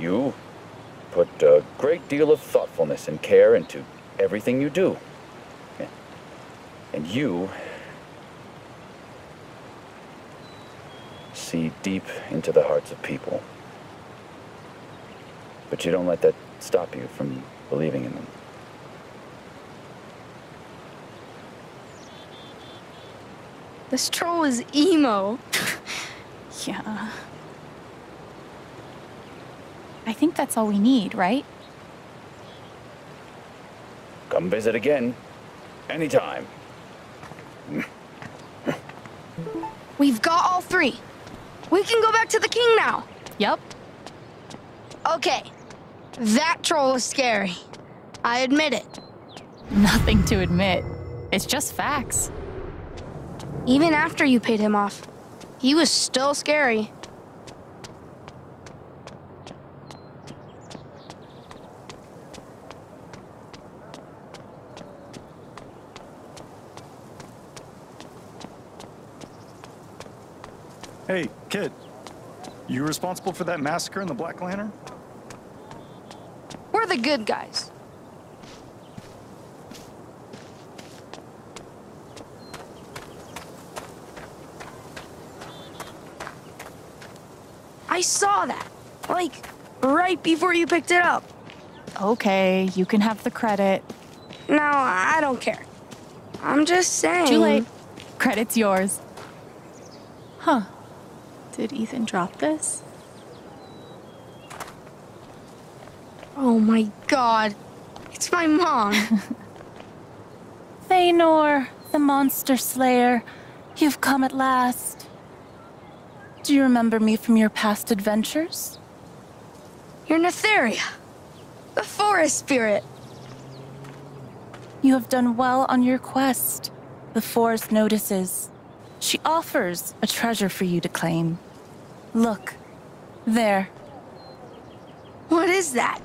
You put a great deal of thoughtfulness and care into everything you do. And you see deep into the hearts of people. But you don't let that stop you from believing in them. This troll is emo. yeah. I think that's all we need, right? Come visit again. Anytime. We've got all three. We can go back to the king now. Yep. Okay. That troll was scary. I admit it. Nothing to admit. It's just facts. Even after you paid him off, he was still scary. Hey, kid. You responsible for that massacre in the Black Lantern? We're the good guys. I saw that. Like, right before you picked it up. Okay, you can have the credit. No, I don't care. I'm just saying. Too late. Credit's yours. Huh. Did Ethan drop this? Oh my god. It's my mom. Thanor, the monster slayer. You've come at last. Do you remember me from your past adventures? You're Netheria, the forest spirit. You have done well on your quest. The forest notices. She offers a treasure for you to claim. Look, there. What is that?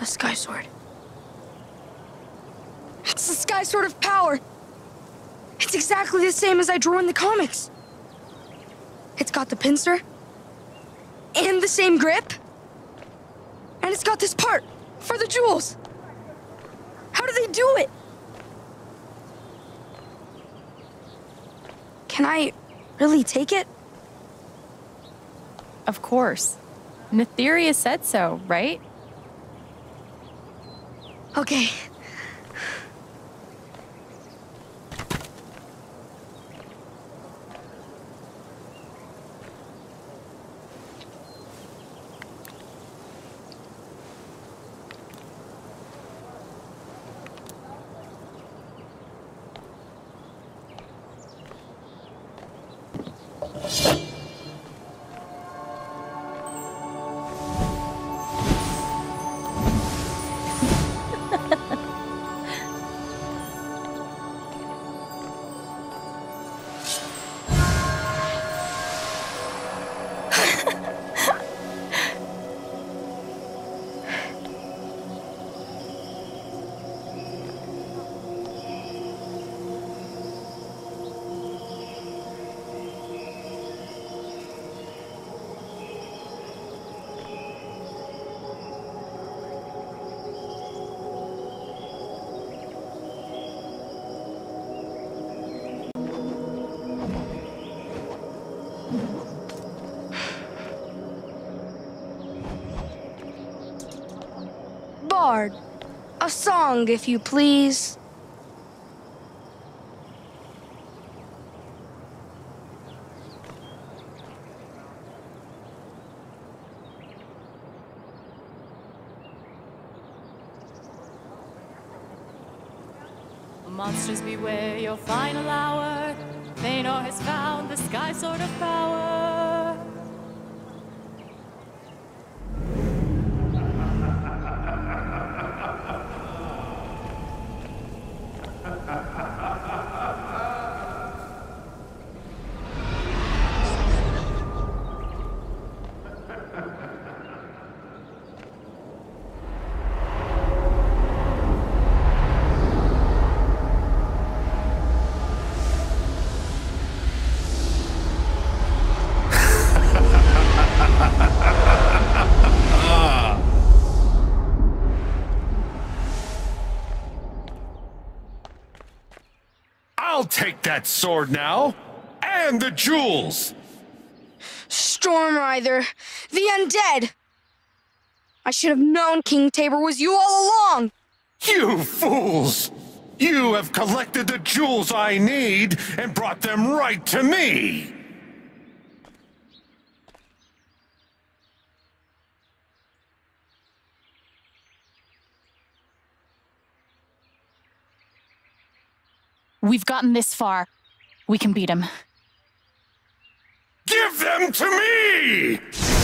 The Sky Sword. It's the Sky Sword of Power! It's exactly the same as I drew in the comics. It's got the pincer, the same grip, and it's got this part for the jewels. How do they do it? Can I really take it? Of course. Netheria said so, right? Okay. A song, if you please. Monsters beware your final hour. Thanor has found the sky sword of power. Take that sword now! And the jewels! Stormrider, the undead! I should have known King Tabor was you all along! You fools! You have collected the jewels I need and brought them right to me! We've gotten this far. We can beat him. Give them to me!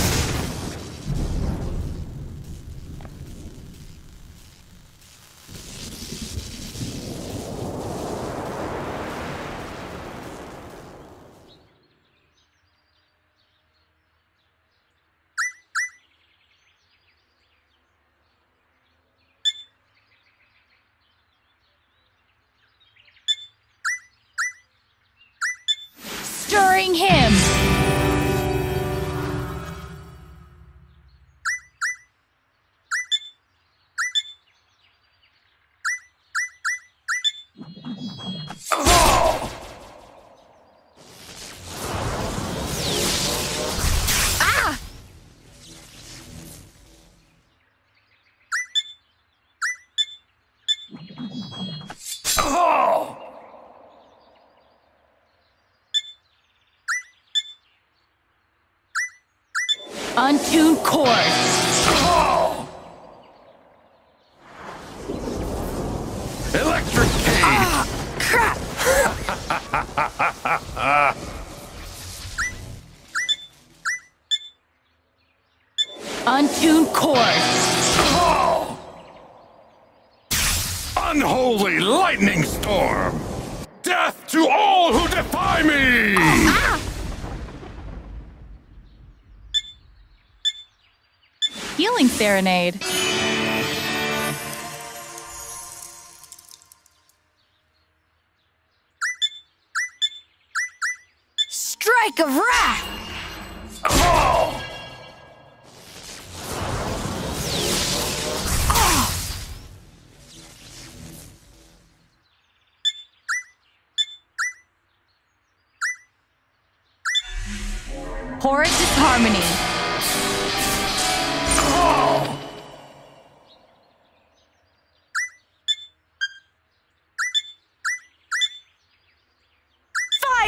Stirring him! Untuned Chord! Electric Cave! Ah, crap! Untuned Chord! Unholy lightning storm! Death to all who defy me! Serenade. Strike of Wrath!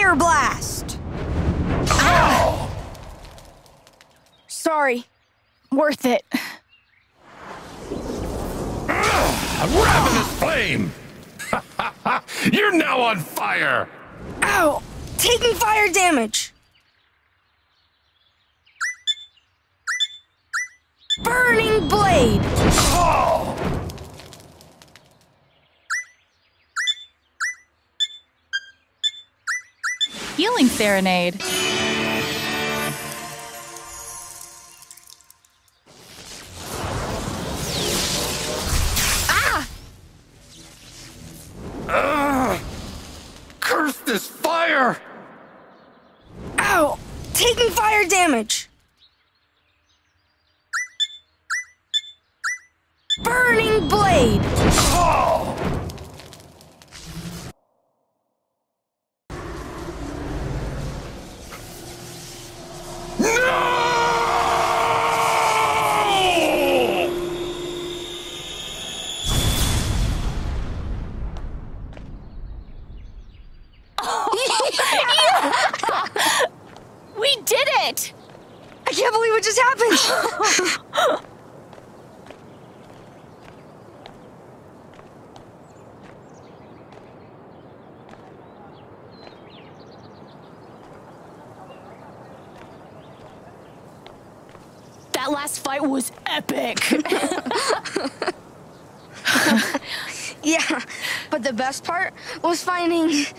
Fire Blast! Ah! Sorry. Worth it. A ravenous flame! You're now on fire! Ow! Taking fire damage! Burning Blade! Healing serenade. Ah! Curse this fire! Ow! Taking fire damage! Burning Blade! No! We did it! I can't believe what just happened! That last fight was epic. yeah, but the best part was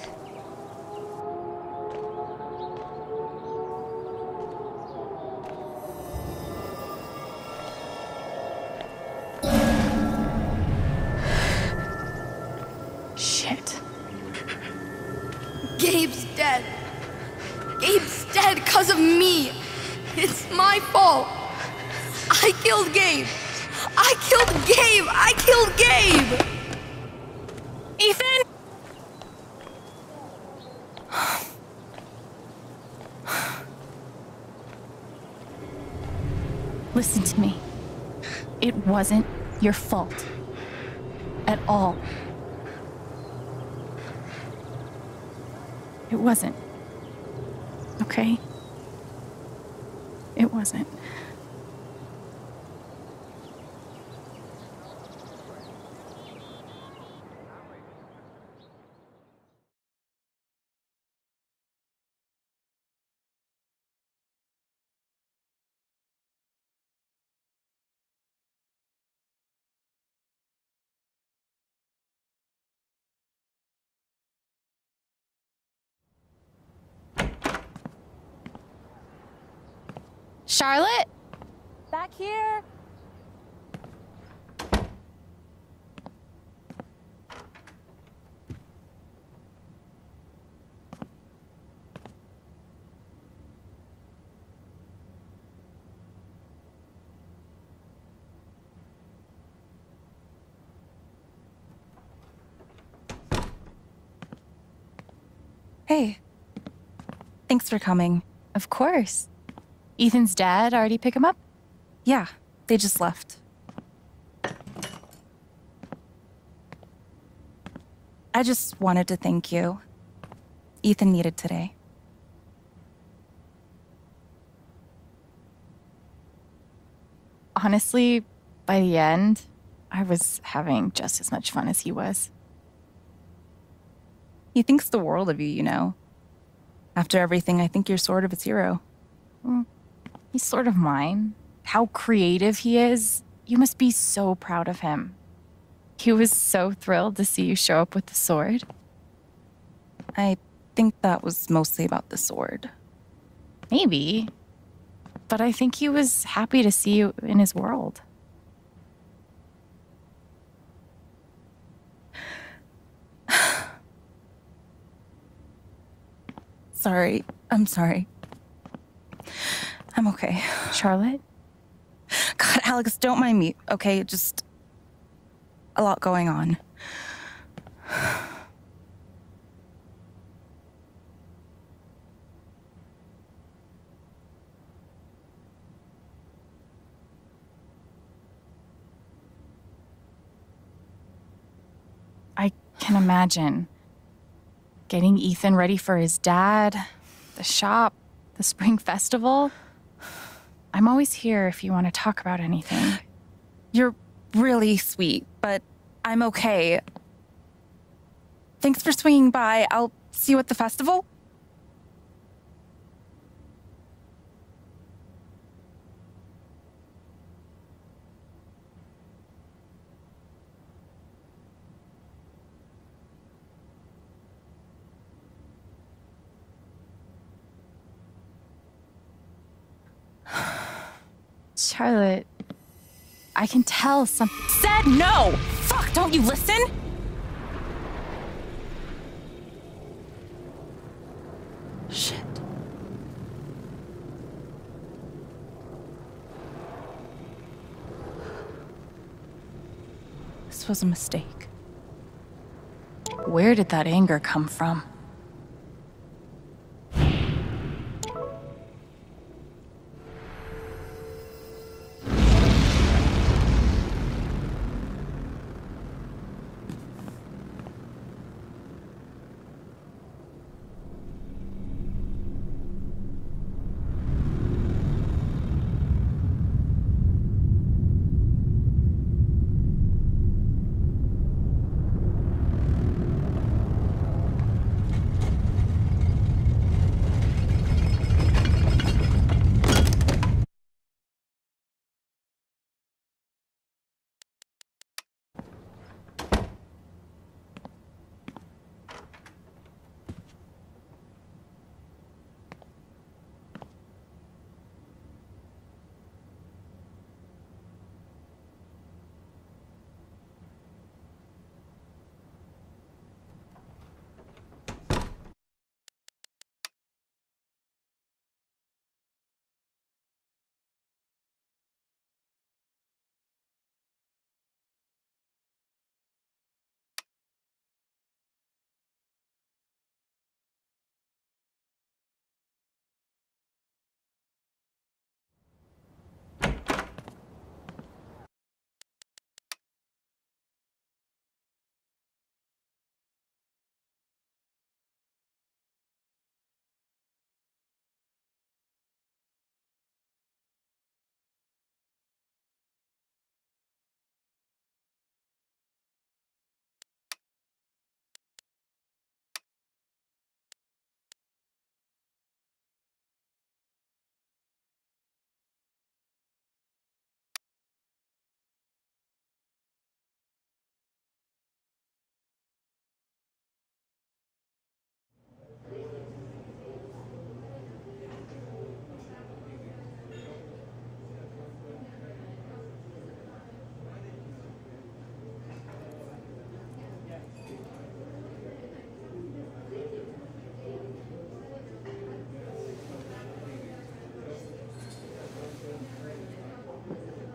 Listen to me. It wasn't your fault. At all. It wasn't. Okay? It wasn't. Charlotte? Back here? Hey. Thanks for coming. Of course. Ethan's dad already pick him up? Yeah, they just left. I just wanted to thank you. Ethan needed today. Honestly, by the end, I was having just as much fun as he was. He thinks the world of you, you know. After everything, I think you're sort of his hero. Mm, He's sort of mine. How creative he is. You must be so proud of him. He was so thrilled to see you show up with the sword. I think that was mostly about the sword. Maybe. But I think he was happy to see you in his world. sorry. I'm sorry. I'm okay. Charlotte? God, Alex, don't mind me, okay? Just a lot going on. I can imagine getting Ethan ready for his dad, the shop, the spring festival. I'm always here if you want to talk about anything. You're really sweet, but I'm okay. Thanks for swinging by. I'll see you at the festival. Charlotte, I can tell some. Said no! Fuck, don't you listen? Shit. This was a mistake. Where did that anger come from?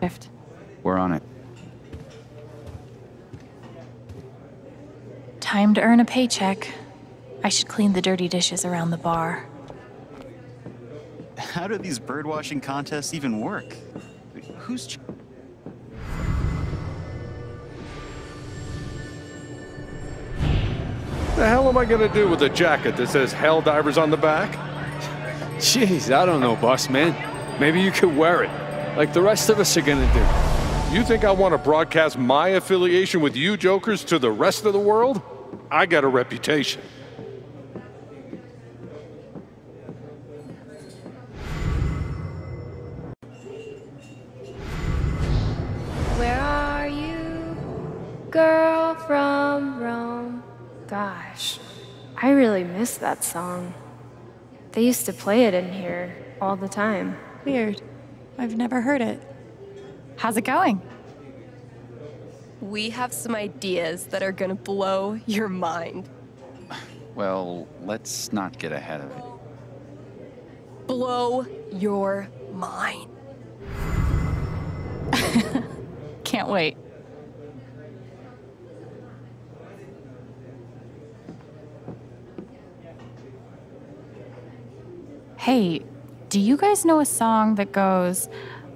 Shift. We're on it. Time to earn a paycheck. I should clean the dirty dishes around the bar. How do these birdwatching contests even work? Who's. Ch- The hell am I gonna do with a jacket that says Hell Divers on the back? Jeez, I don't know, boss man. Maybe you could wear it, like the rest of us are gonna do. You think I want to broadcast my affiliation with you jokers to the rest of the world? I got a reputation. Where are you, girl from Rome? Gosh, I really miss that song. They used to play it in here all the time. Weird. I've never heard it. How's it going? We have some ideas that are gonna blow your mind. well, let's not get ahead of it. Blow your mind. Can't wait. Hey, do you guys know a song that goes,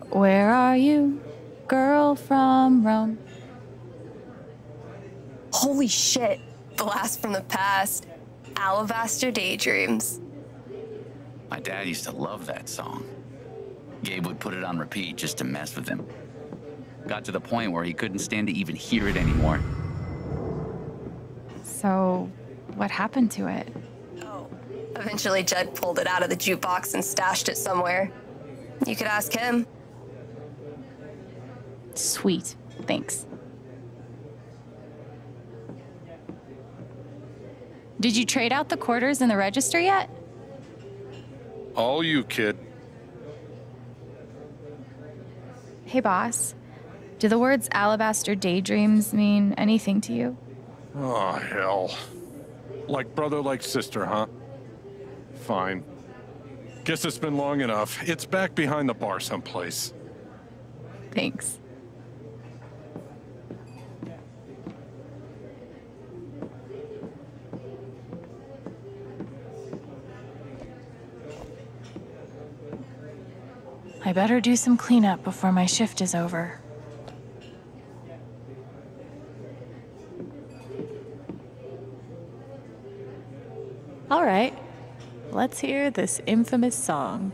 Where are you, girl from Rome? Holy shit. Blast from the past. Alabaster Daydreams. My dad used to love that song. Gabe would put it on repeat just to mess with him. Got to the point where he couldn't stand to even hear it anymore. So, what happened to it? Eventually, Jed pulled it out of the jukebox and stashed it somewhere. You could ask him. Sweet. Thanks. Did you trade out the quarters in the register yet? All you, kid. Hey, boss. Do the words alabaster daydreams mean anything to you? Oh, hell. Like brother, like sister, huh? Fine. Guess it's been long enough. It's back behind the bar someplace. Thanks. I better do some cleanup before my shift is over. All right, let's hear this infamous song.